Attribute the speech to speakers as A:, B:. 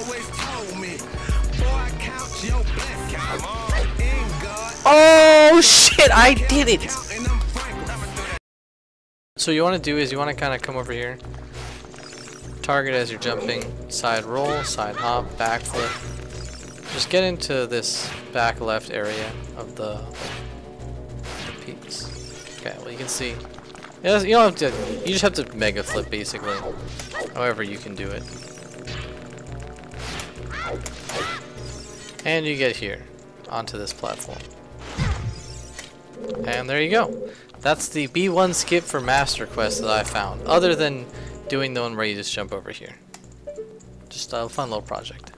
A: always told me, boy, count your blessings.
B: Oh shit! I did it.
A: counting them Franklin.
B: So you want to do is you want to kind of come over here. Target as you're jumping. Side roll, side hop, back flip. Just get into this back left area of the, the piece. Okay, well you can see. Yeah, you don't have to. You just have to mega flip basically. However you can do it. And you get here onto this platform. And there you go. That's the B1 skip for Master Quest that I found, other than doing the one where you just jump over here. Just a fun little project.